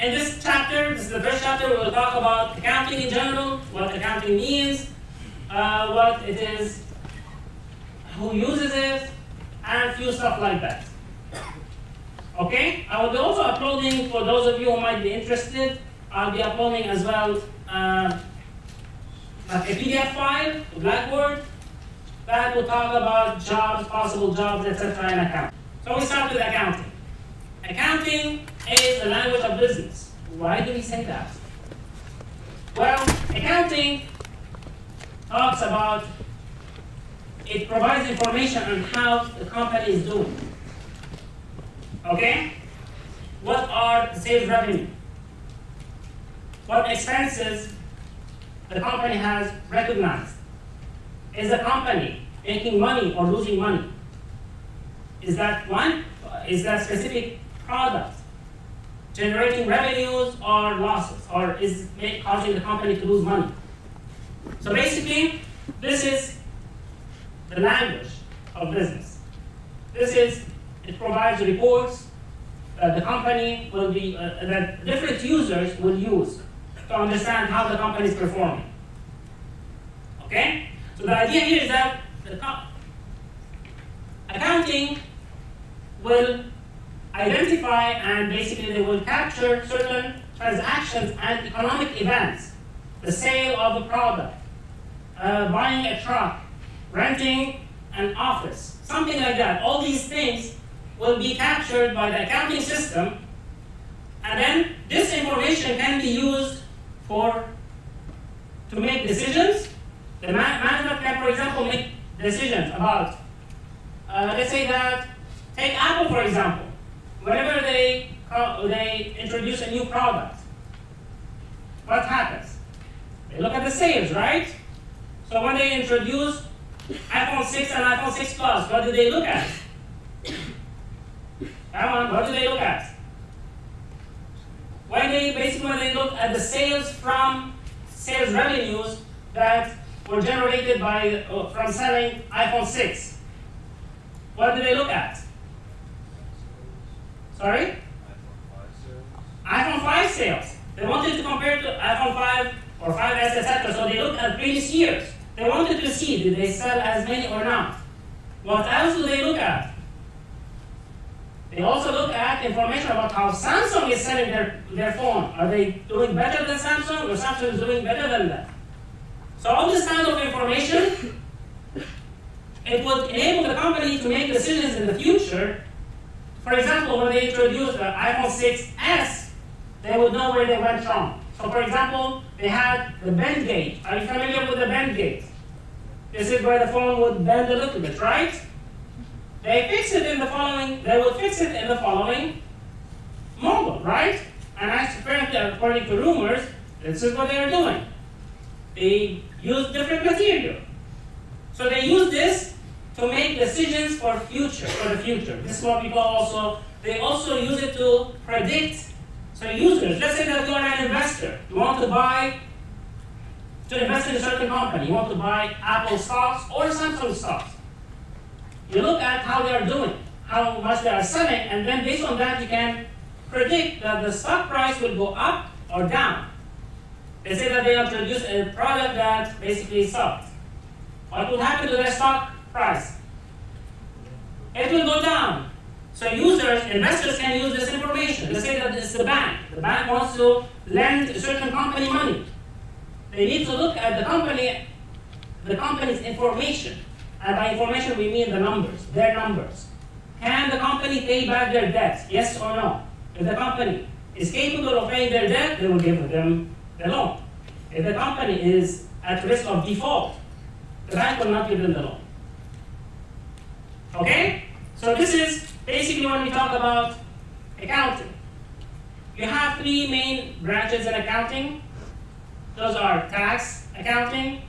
in this chapter, this is the first chapter, we will talk about accounting in general, what accounting means, uh, what it is, who uses it, and a few stuff like that. Okay? I will be also uploading, for those of you who might be interested, I'll be uploading as well uh, a PDF file to Blackboard that will talk about jobs, possible jobs, etc. in accounting. So we start with accounting. Accounting is the language of business. Why do we say that? Well, accounting talks about, it provides information on how the company is doing. Okay? What are sales revenue? What expenses the company has recognized? Is the company making money or losing money? Is that one? Is that specific product generating revenues or losses, or is causing the company to lose money? So basically, this is the language of business. This is, it provides reports that the company will be, uh, that different users will use to understand how the company is performing. Okay? So the idea here is that the accounting will identify and basically they will capture certain transactions and economic events. The sale of a product, uh, buying a truck, renting an office, something like that. All these things will be captured by the accounting system and then this information can be used for to make decisions. The management can, for example, make decisions about, uh, let's say that, take Apple for example whenever they, they introduce a new product, what happens? They look at the sales, right? So when they introduce iPhone 6 and iPhone 6 Plus, what do they look at? Come on, what do they look at? When they basically when they look at the sales from sales revenues that were generated by uh, from selling iPhone 6, what do they look at? Sorry? iPhone 5 sales. They wanted to compare to iPhone 5 or 5S, etc. So they looked at previous years. They wanted to see did they sell as many or not. What else do they look at? They also look at information about how Samsung is selling their, their phone. Are they doing better than Samsung or Samsung is doing better than them? So all this kind of information, it would enable the company to make decisions in the future for example, when they introduced the iPhone 6s, they would know where they went wrong. So for example, they had the bend gate. Are you familiar with the bend gate? This is where the phone would bend a little bit, right? They fix it in the following, they would fix it in the following model, right? And as apparently, according to rumors, this is what they are doing. They use different material. So they use this to make decisions for future, for the future. This is what people also, they also use it to predict. So users, let's say that you are an investor. You want to buy, to invest in a certain company. You want to buy Apple stocks or Samsung stocks. You look at how they are doing, how much they are selling, and then based on that you can predict that the stock price will go up or down. They say that they introduced a product that basically sucked. What will happen to their stock price. It will go down. So users, investors can use this information. Let's say that it's the bank. The bank wants to lend a certain company money. They need to look at the company, the company's information. And by information we mean the numbers, their numbers. Can the company pay back their debt? Yes or no? If the company is capable of paying their debt, they will give them the loan. If the company is at risk of default, the bank will not give them the loan. Okay? So this is basically when we talk about accounting. You have three main branches in accounting. Those are tax accounting.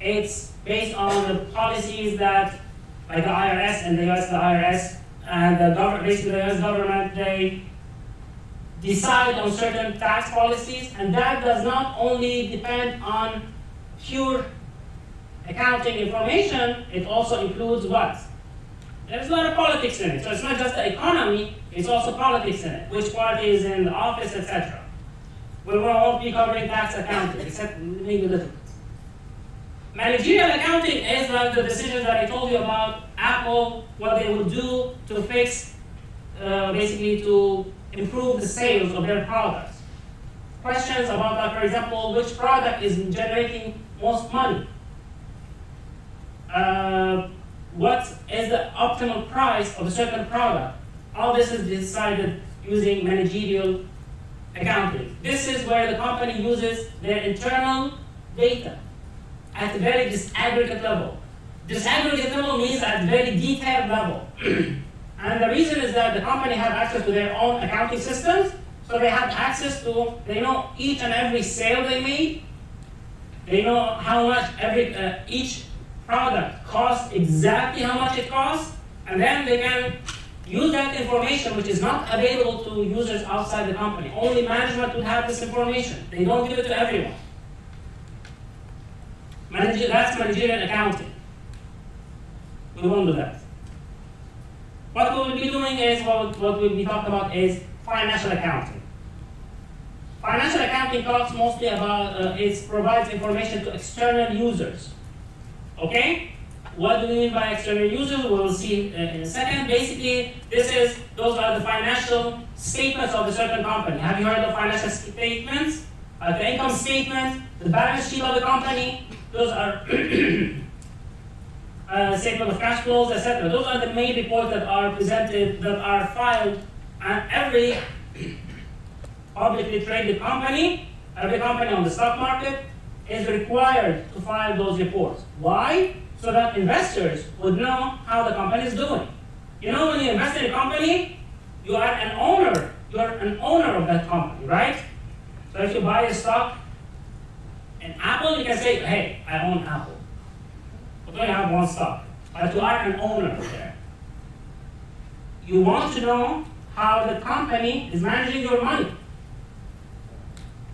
It's based on the policies that, like the IRS and the US, the IRS, and the government, basically the US government, they decide on certain tax policies, and that does not only depend on pure accounting information, it also includes what? There's a lot of politics in it. So it's not just the economy, it's also politics in it. Which party is in the office, etc. We won't be covering tax accounting, except maybe a little bit. Managerial accounting is like the decisions that I told you about Apple, what they would do to fix, uh, basically to improve the sales of their products. Questions about, like, for example, which product is generating most money? Uh, what is the optimal price of a certain product? All this is decided using managerial accounting. This is where the company uses their internal data at a very disaggregate level. Disaggregate level means at very detailed level. and the reason is that the company have access to their own accounting systems, so they have access to, they know each and every sale they made, they know how much every uh, each product costs, exactly how much it costs, and then they can use that information, which is not available to users outside the company. Only management would have this information. They don't give it to everyone. That's managerial accounting. We won't do that. What we will be doing is, what, what we'll be talking about is financial accounting. Financial accounting talks mostly about, uh, it provides information to external users. Okay? What do we mean by external users? We'll see in a second. Basically, this is, those are the financial statements of a certain company. Have you heard of financial statements? Uh, the income statement, the balance sheet of the company, those are uh, statement of cash flows, etc. Those are the main reports that are presented, that are filed, and every publicly traded company, every company on the stock market is required to file those reports. Why? So that investors would know how the company is doing. You know, when you invest in a company, you are an owner. You are an owner of that company, right? So if you buy a stock in Apple, you can say, hey, I own Apple. But you have one stock. But you are an owner there. You want to know how the company is managing your money.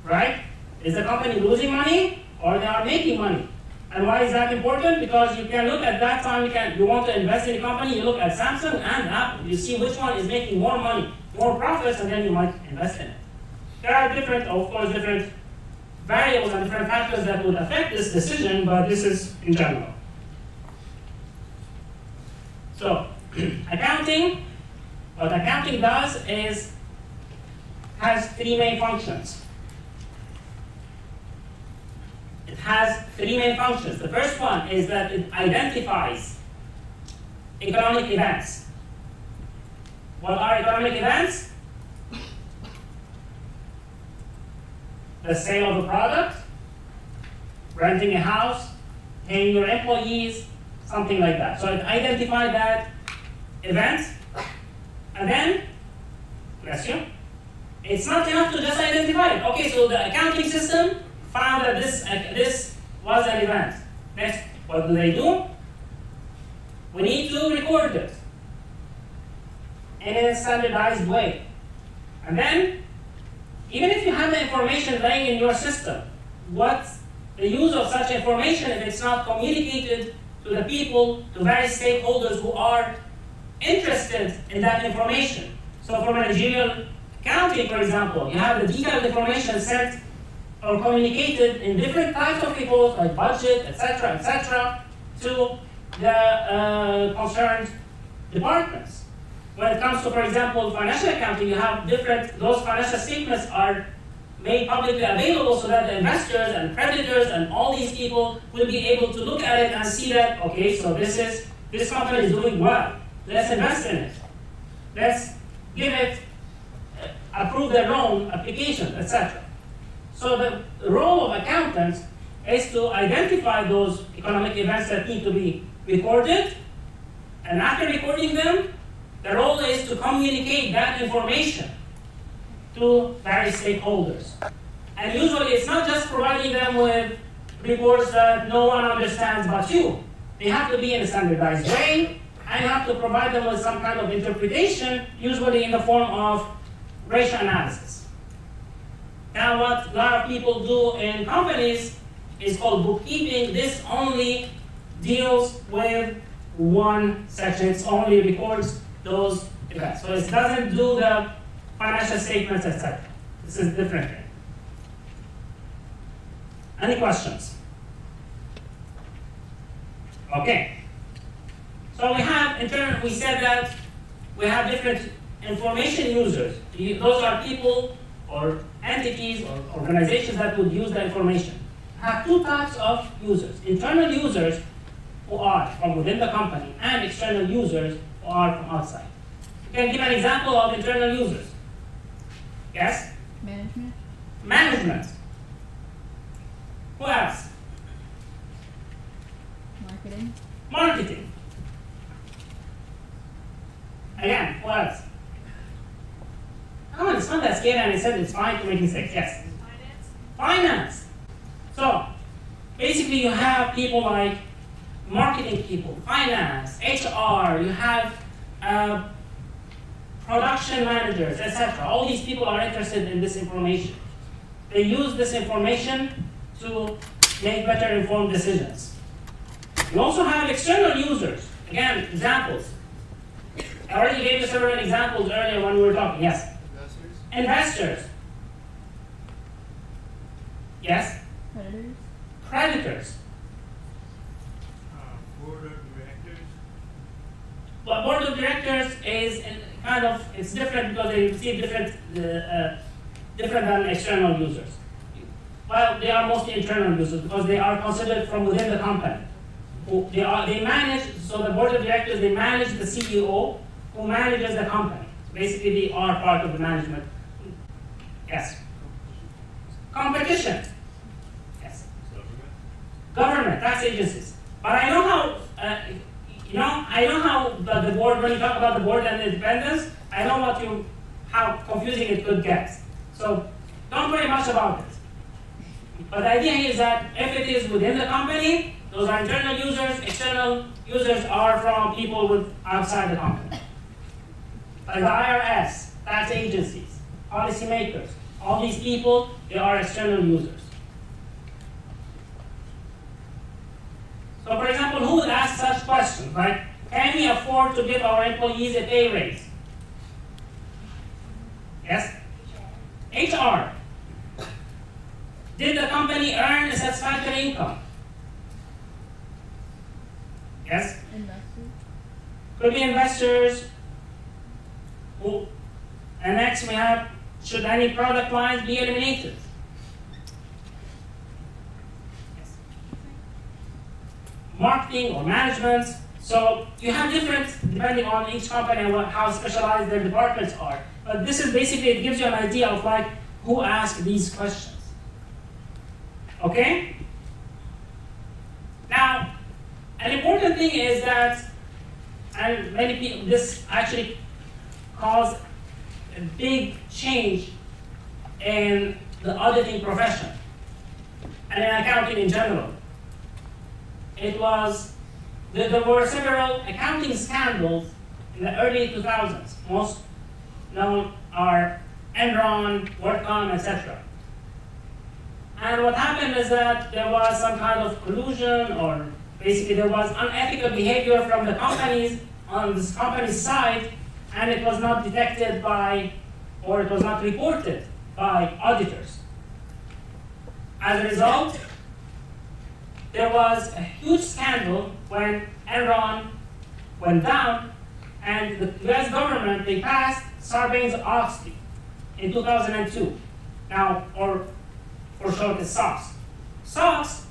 Right? Is the company losing money or they are making money? And why is that important? Because you can look at that time, you can you want to invest in a company, you look at Samsung and Apple, you see which one is making more money, more profits, and then you might invest in it. There are different, of course, different variables and different factors that would affect this decision, but this is in general. So, accounting, what accounting does is has three main functions. It has three main functions. The first one is that it identifies economic events. What are economic events? The sale of a product, renting a house, paying your employees, something like that. So it identified that event, and then, bless you, it's not enough to just identify it. Okay, so the accounting system found that this, uh, this was an event. Next, what do they do? We need to record it in a standardized way. And then, even if you have the information laying in your system, what's the use of such information if it's not communicated to the people, to various stakeholders who are interested in that information? So for managerial accounting, for example, you have the detailed information sent or communicated in different types of reports like budget, etc., etc., to the uh, concerned departments. When it comes to, for example, financial accounting, you have different, those financial statements are made publicly available so that the investors and creditors and all these people will be able to look at it and see that, okay, so this is, this company is doing well. Let's invest in it. Let's give it, uh, approve their loan application, etc. So the role of accountants is to identify those economic events that need to be recorded, and after recording them, the role is to communicate that information to various stakeholders. And usually it's not just providing them with reports that no one understands but you. They have to be in a standardized way, and have to provide them with some kind of interpretation, usually in the form of ratio analysis. Now what a lot of people do in companies is called bookkeeping. This only deals with one section. It only records those events. So it doesn't do the financial statements, etc. This is different. Any questions? Okay. So we have, in turn, we said that we have different information users. Those are people or entities or organizations that would use the information. Have two types of users. Internal users who are from within the company and external users who are from outside. You can give an example of internal users. Yes? Management. Management. Who else? Marketing. Marketing. Again, who else? Come on, it's not that scary and I said it's fine to make mistakes. Yes. Finance. Finance. So, basically you have people like marketing people, finance, HR, you have uh, production managers, etc. All these people are interested in this information. They use this information to make better informed decisions. You also have external users. Again, examples. I already gave you several examples earlier when we were talking. Yes? Investors. Investors. Yes? Creditors. Creditors. Uh, board of directors. Well, board of directors is kind of, it's different because they receive different, uh, uh, different than external users. Well, they are mostly internal users because they are considered from within the company. They are, they manage, so the board of directors, they manage the CEO who manages the company. Basically, they are part of the management. Yes. Competition. Yes. Government. government, tax agencies. But I know how, uh, you know, I know how the, the board, when you talk about the board and independence, I know what you, how confusing it could get. So don't worry much about it. But the idea is that if it is within the company, those are internal users, external users are from people with outside the company. Like the IRS, tax agencies, policymakers, all these people, they are external users. So for example, who would ask such questions, like, can we afford to give our employees a pay raise? Yes? HR. Did the company earn a satisfactory income? Yes? Investors. Could be investors. Who, and next we have, should any product lines be eliminated? Marketing or management. So you have different, depending on each company and how specialized their departments are. But this is basically, it gives you an idea of like, who asked these questions. Okay? Now, an important thing is that and many people, this actually caused a big change in the auditing profession and in accounting in general. It was, there, there were several accounting scandals in the early 2000s. Most known are Enron, WorldCom, etc. And what happened is that there was some kind of collusion or basically there was unethical behavior from the companies on this company's side and it was not detected by or it was not reported by auditors. As a result, there was a huge scandal when Enron went down and the US government, they passed Sarbanes-Oxley in 2002. Now, or for short, it's SOX. SOX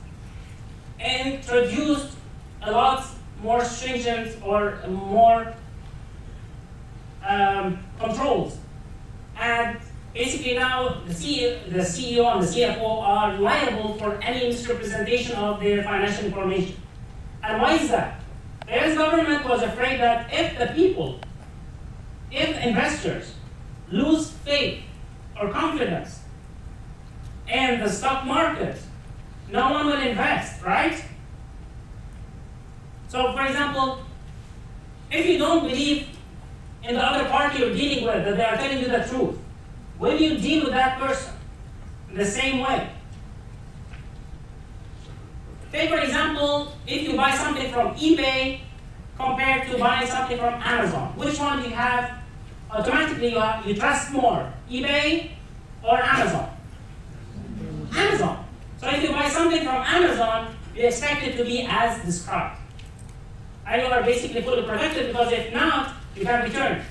introduced a lot more stringent or more um, controls. And basically now the CEO, the CEO and the CFO are liable for any misrepresentation of their financial information. And why is that? The US government was afraid that if the people, if investors lose faith or confidence in the stock market, no one will invest, right? So, for example, if you don't believe in the other party you're dealing with, that they are telling you the truth, will you deal with that person the same way? Take, for example, if you buy something from eBay compared to buying something from Amazon? Which one do you have automatically you, have, you trust more, eBay or Amazon? Amazon. So if you buy something from Amazon, you expect it to be as described. And you are basically fully protected because if not, you can return it.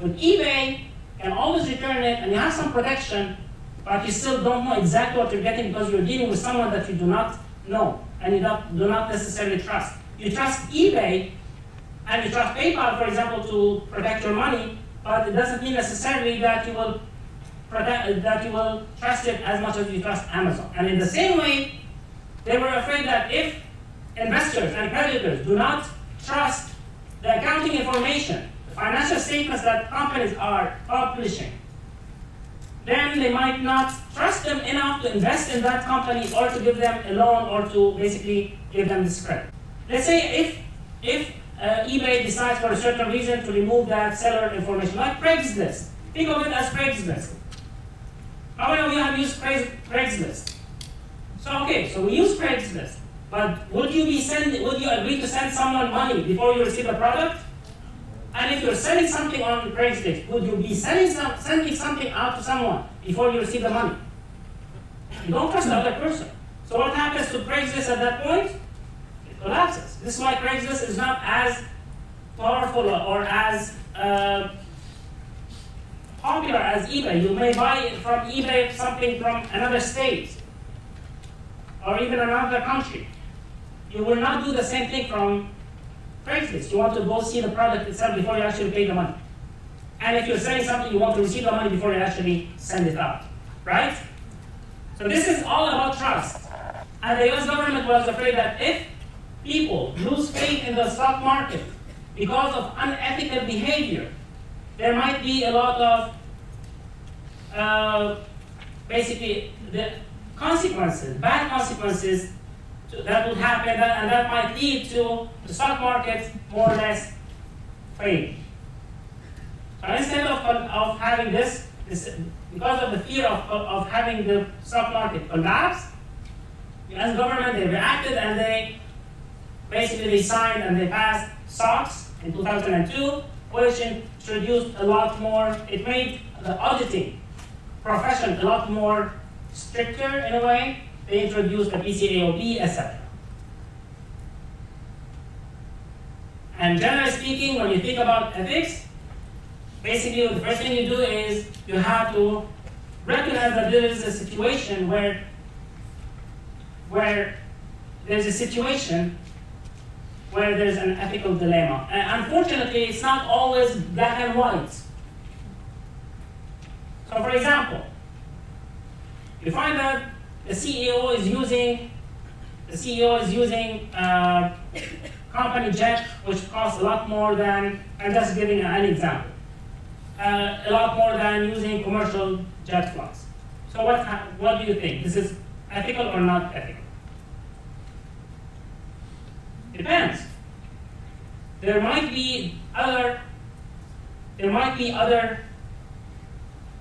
With eBay, you can always return it and you have some protection, but you still don't know exactly what you're getting because you're dealing with someone that you do not know and you don't, do not necessarily trust. You trust eBay and you trust PayPal, for example, to protect your money, but it doesn't mean necessarily that you will protect, that you will trust it as much as you trust Amazon. And in the same way, they were afraid that if investors and creditors do not trust the accounting information, the financial statements that companies are publishing, then they might not trust them enough to invest in that company or to give them a loan or to basically give them this credit. Let's say if, if uh, eBay decides for a certain reason to remove that seller information, like Craigslist. Think of it as Craigslist. How many of you have used Craigslist? So okay, so we use Craigslist, but would you be sending, would you agree to send someone money before you receive a product? And if you're selling something on Craigslist, would you be sending, some, sending something out to someone before you receive the money? You don't trust the other person. So what happens to Craigslist at that point? It collapses. This is why Craigslist is not as powerful or as uh, popular as eBay. You may buy from eBay something from another state or even another country. You will not do the same thing from Craigslist. You want to go see the product itself before you actually pay the money. And if you're selling something, you want to receive the money before you actually send it out, right? So this is all about trust. And the US government was afraid that if people lose faith in the stock market because of unethical behavior, there might be a lot of uh, basically the consequences, bad consequences that would happen, and that might lead to the stock market more or less failing. So instead of, of having this, this, because of the fear of, of having the stock market collapse, the US government, they reacted and they basically they signed and they passed SOX in 2002, which introduced a lot more, it made the auditing profession a lot more stricter in a way, they introduced the PCAOB, etc. And generally speaking, when you think about ethics, basically the first thing you do is you have to recognize that there is a situation where, where there's a situation where there's an ethical dilemma. And unfortunately, it's not always black and white. So for example, you find that the CEO is using the CEO is using uh, company jet, which costs a lot more than, I'm just giving an example, uh, a lot more than using commercial jet flights. So what, what do you think? This is ethical or not ethical? Depends. There might be other, there might be other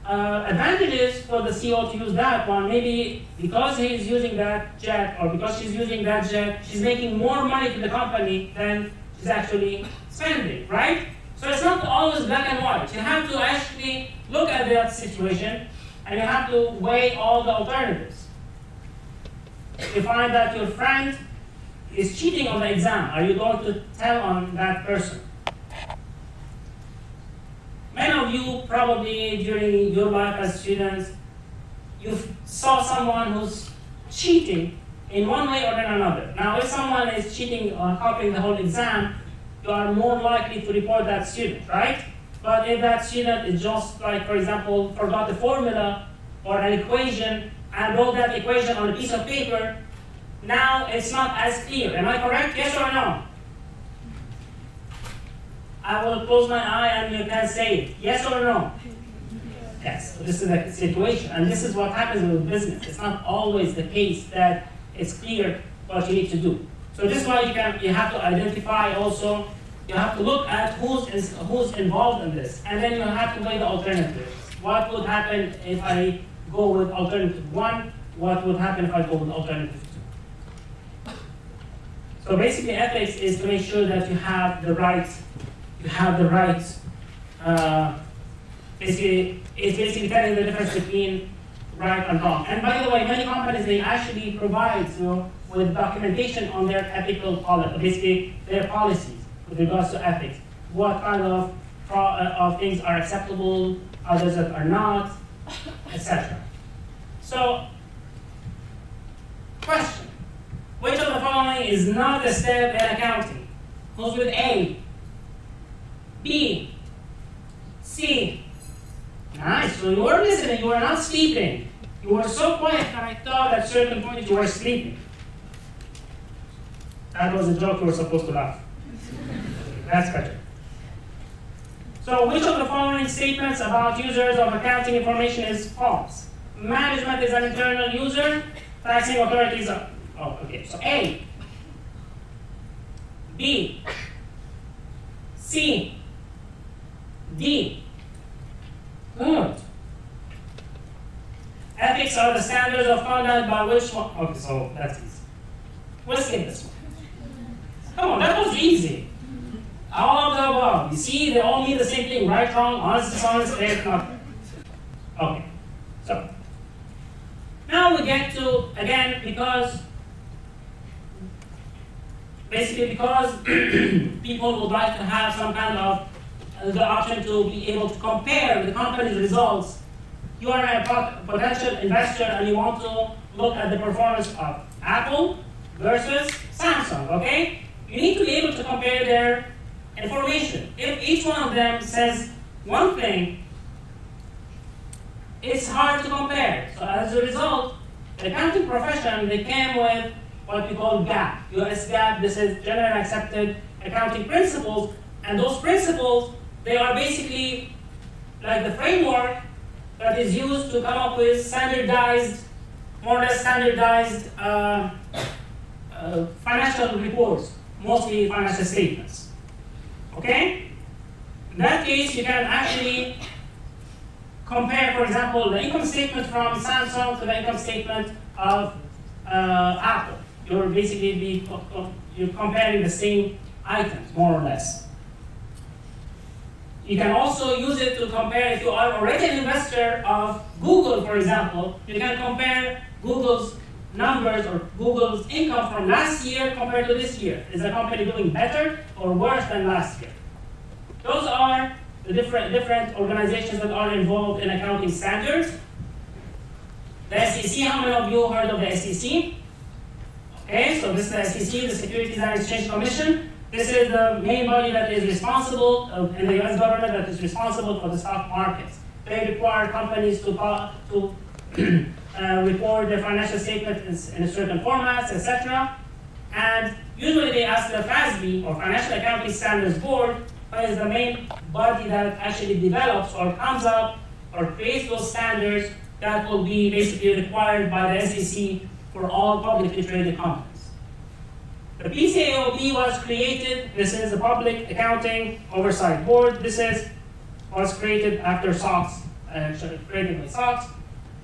uh, advantages for the CEO to use that one. Maybe because he's using that jet or because she's using that jet, she's making more money to the company than she's actually spending, right? So it's not always black and white. You have to actually look at that situation and you have to weigh all the alternatives. If You find that your friend is cheating on the exam, are you going to tell on that person? Many of you probably during your life as students, you saw someone who's cheating in one way or in another. Now, if someone is cheating or copying the whole exam, you are more likely to report that student, right? But if that student is just like, for example, forgot the formula or an equation and wrote that equation on a piece of paper, now it's not as clear. Am I correct? Yes or no? I will close my eye and you can say yes or no. Yes, this is the situation. And this is what happens with business. It's not always the case that it's clear what you need to do. So this is why you, can, you have to identify also, you have to look at who's, is, who's involved in this. And then you have to weigh the alternatives. What would happen if I go with alternative one? What would happen if I go with alternative two? So basically, ethics is to make sure that you have the right, you have the right. Uh, basically, it's basically telling the difference between right and wrong. And by the way, many companies they actually provide you with documentation on their ethical policy, basically their policies with regards to ethics. What kind of uh, of things are acceptable, others that are not, etc. So, question. Which of the following is not a step in accounting? Who's with A? B? C? Nice. So you were listening, you were not sleeping. You were so quiet that I thought at certain point you were sleeping. That was a joke you were supposed to laugh. That's better. So which of the following statements about users of accounting information is false? Management is an internal user, taxing authorities are. Oh, okay. So A, B, C, D. Good. Ethics are the standards of conduct by which one. Okay, so that's easy. We'll skip this one. Come on, that was easy. All of the above. You see, they all mean the same thing right, wrong, honest, dishonest, fair, not. Okay. So, now we get to, again, because, basically because people would like to have some kind of the option to be able to compare the company's results. You are a potential investor and you want to look at the performance of Apple versus Samsung, okay? You need to be able to compare their information. If each one of them says one thing, it's hard to compare. So as a result, the accounting profession, they came with what we call GAAP. US GAAP, this is generally accepted accounting principles, and those principles, they are basically like the framework that is used to come up with standardized, more or less standardized uh, uh, financial reports, mostly financial statements. Okay? In that case, you can actually compare, for example, the income statement from Samsung to the income statement of uh, Apple. You're basically be co- co- you're comparing the same items, more or less. You can also use it to compare if you are already an investor of Google, for example, you can compare Google's numbers or Google's income from last year compared to this year. Is the company doing better or worse than last year? Those are the different, different organizations that are involved in accounting standards. The SEC, how many of you heard of the SEC? Okay, so this is the SEC, the Securities and Exchange Commission. This is the main body that is responsible uh, in the US government that is responsible for the stock markets. They require companies to, to uh, report their financial statements in certain formats, etc. And usually they ask the FASB, or Financial Accounting Standards Board, what is the main body that actually develops or comes up or creates those standards that will be basically required by the SEC for all publicly traded companies. The PCAOB was created, this is the Public Accounting Oversight Board. This is was created after SOX, uh, created by SOX,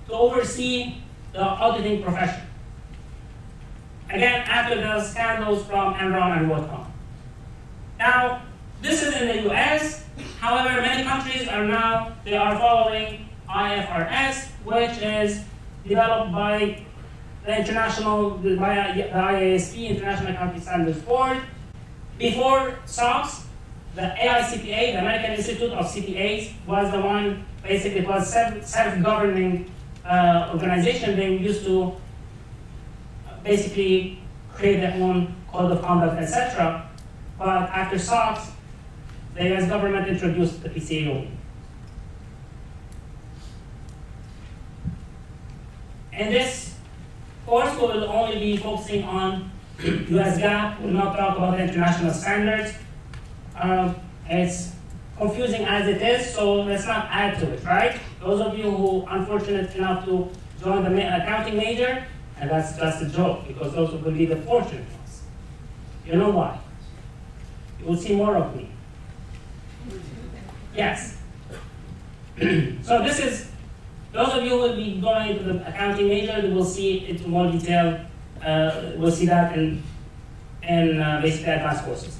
to oversee the auditing profession. Again, after the scandals from Enron and WorldCom. Now, this is in the US. However, many countries are now, they are following IFRS, which is developed by the international, the, IASB, International Accounting Standards Board. Before SOX, the AICPA, the American Institute of CPAs, was the one, basically was self- self-governing uh, organization. They used to basically create their own code of conduct, etc. But after SOX, the US government introduced the PCAOB. And this course, we will only be focusing on US GAAP, we will not talk about international standards. Um, it's confusing as it is, so let's not add to it, right? Those of you who are unfortunate enough to join the accounting major, and that's just a joke, because those will be the fortunate ones. You know why? You will see more of me. Yes. so this is, those of you who will be going into the accounting major, will see it in more detail. Uh, we'll see that in in uh, basically advanced courses.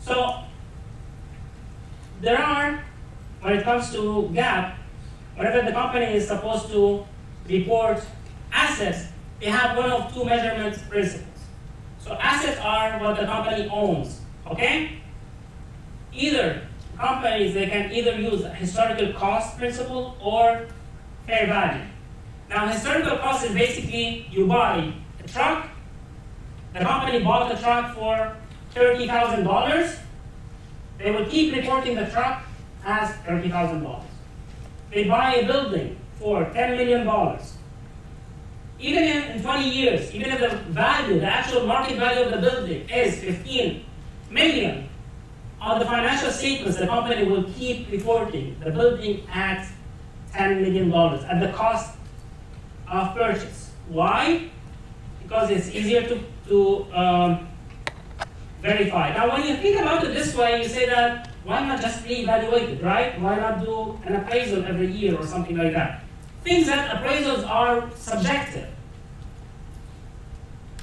So there are, when it comes to GAAP, whenever the company is supposed to report assets, they have one of two measurement principles. So assets are what the company owns, okay? Either companies, they can either use historical cost principle or fair value. Now, historical cost is basically you buy a truck, the company bought the truck for $30,000, they will keep reporting the truck as $30,000. They buy a building for $10 million. Even in, in 20 years, even if the value, the actual market value of the building is 15 million, on the financial statements, the company will keep reporting the building at $10 million at the cost of purchase. Why? Because it's easier to, to um, verify. Now, when you think about it this way, you say that why not just reevaluate it, right? Why not do an appraisal every year or something like that? Things that appraisals are subjective.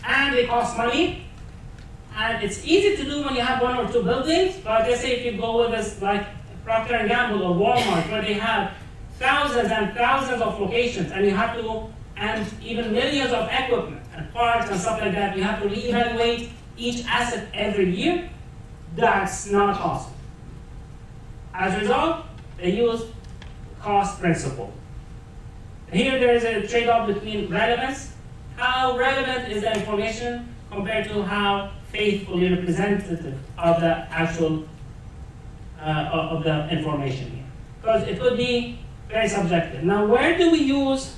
And they cost money. And it's easy to do when you have one or two buildings, but let's say if you go with this like Procter & Gamble or Walmart, where they have thousands and thousands of locations, and you have to, and even millions of equipment and parts and stuff like that, you have to reevaluate each asset every year, that's not possible. As a result, they use cost principle. Here there is a trade-off between relevance, how relevant is the information compared to how faithfully representative of the actual uh, of the information here. Because it could be very subjective. Now, where do we use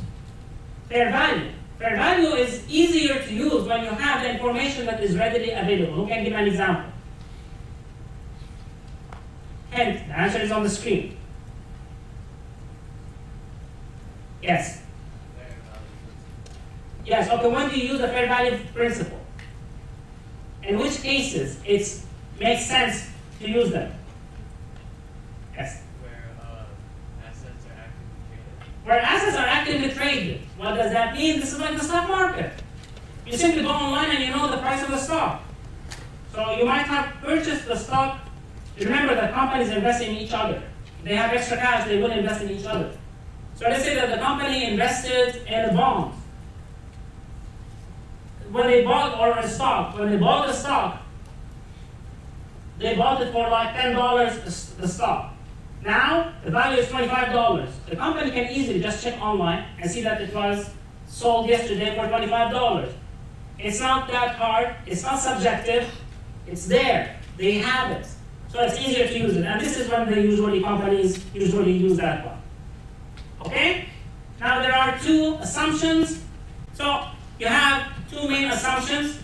fair value? Fair value is easier to use when you have the information that is readily available. Who can give an example? Hint, the answer is on the screen. Yes. Yes, okay, when do you use the fair value principle? In which cases it makes sense to use them? Yes. Where assets are actively traded. What does that mean? This is like the stock market. You simply go online and you know the price of the stock. So you might have purchased the stock. Remember that companies invest in each other. They have extra cash, they will invest in each other. So let's say that the company invested in a bond. When they bought, or a stock, when they bought the stock, they bought it for like $10 the stock. Now, the value is $25. The company can easily just check online and see that it was sold yesterday for $25. It's not that hard, it's not subjective, it's there. They have it. So it's easier to use it. And this is when the usually companies usually use that one. Okay? Now there are two assumptions. So you have two main assumptions.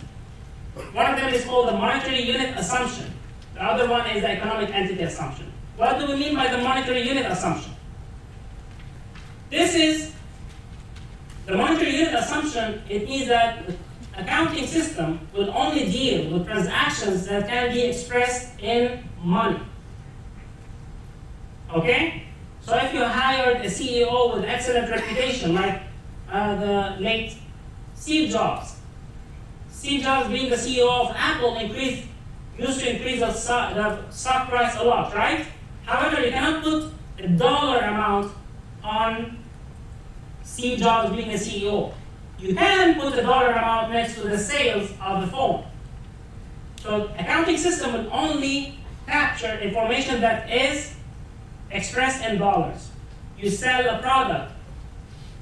One of them is called the monetary unit assumption. The other one is the economic entity assumption. What do we mean by the monetary unit assumption? This is the monetary unit assumption. It means that the accounting system will only deal with transactions that can be expressed in money. Okay? So if you hired a CEO with excellent reputation, like uh, the late Steve Jobs, Steve Jobs being the CEO of Apple increased, used to increase the stock, the stock price a lot, right? However, you cannot put a dollar amount on Steve Jobs being a CEO. You can put a dollar amount next to the sales of the phone. So accounting system will only capture information that is expressed in dollars. You sell a product.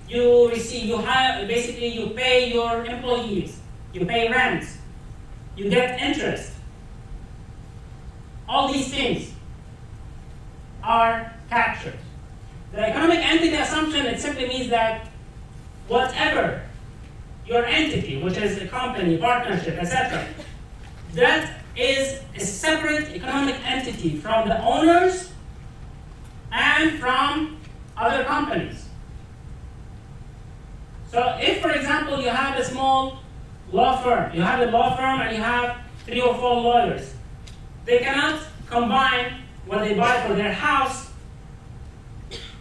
You receive, you hire, basically you pay your employees. You pay rent. You get interest. All these things are captured. The economic entity assumption, it simply means that whatever your entity, which is a company, partnership, etc., that is a separate economic entity from the owners and from other companies. So if, for example, you have a small law firm, you have a law firm and you have three or four lawyers, they cannot combine what they buy for their house,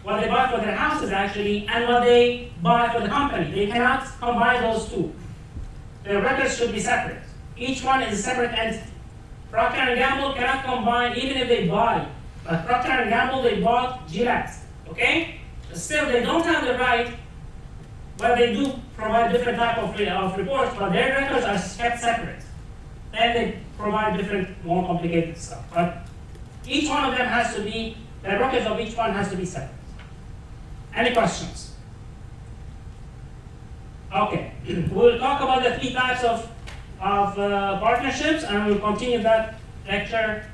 what they buy for their houses actually, and what they buy for the company. They cannot combine those two. Their records should be separate. Each one is a separate entity. Procter Gamble cannot combine even if they buy. But Procter Gamble they bought Gillette, okay? Still, they don't have the right. But they do provide different type of, of reports, but their records are kept separate. Then they provide different, more complicated stuff. But each one of them has to be, the records of each one has to be separate. Any questions? Okay, we'll talk about the three types of, of uh, partnerships and we'll continue that lecture